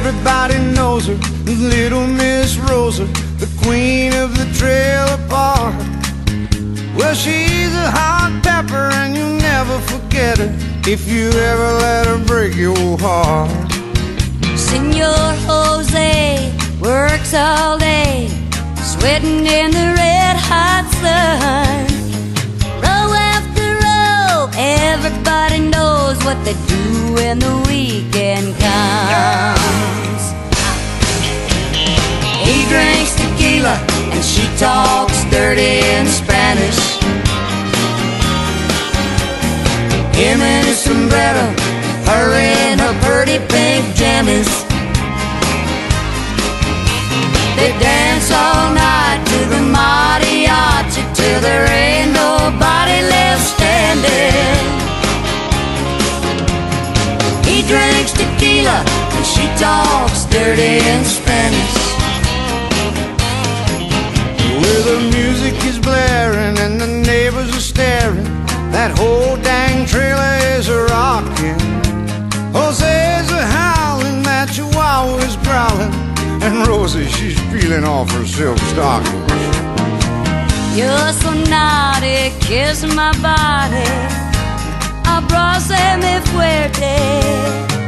Everybody knows her, little Miss Rosa The queen of the trailer park. Well, she's a hot pepper and you'll never forget her If you ever let her break your heart. Senor Jose works all day Sweating in the red hot sun. Row after row, everybody knows what they do when the weekend. comes talks dirty in Spanish. Him in his sombrero, her in her pretty pink jammies. They dance all night to the mariachi till there ain't nobody left standing. He drinks tequila and she talks dirty in Spanish. That whole dang trailer is a rocking. Jose's a howling, that chihuahua is growling, and Rosie, she's peeling off her silk stockings. You're so naughty, kiss my body. Abrázame fuerte.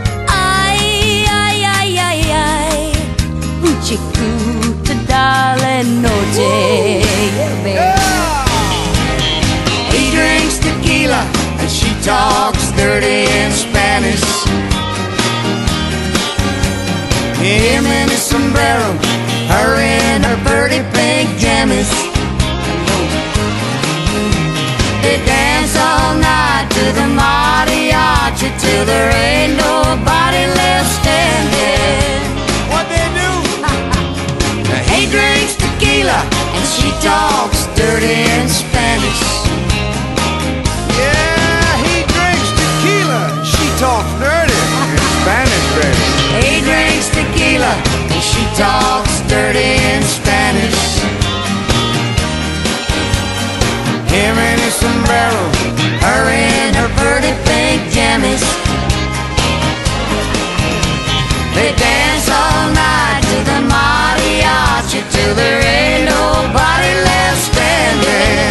Jammies. They dance all night to the mariachi till there ain't nobody left standing. What they do? He drinks tequila and she talks dirty in Spanish. Yeah, he drinks tequila she talks dirty in Spanish, baby. He drinks tequila and she talks dirty in Spanish. Sombrero, Her in her pretty pink jammies. They dance all night to the mariachi till there ain't nobody left standing.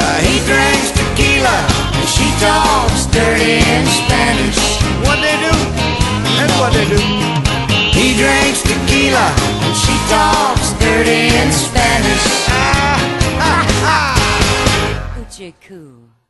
uh, He drinks tequila and she talks dirty in Spanish. what they do? That's what they do. He drinks tequila and she talks dirty in Spanish. Ah,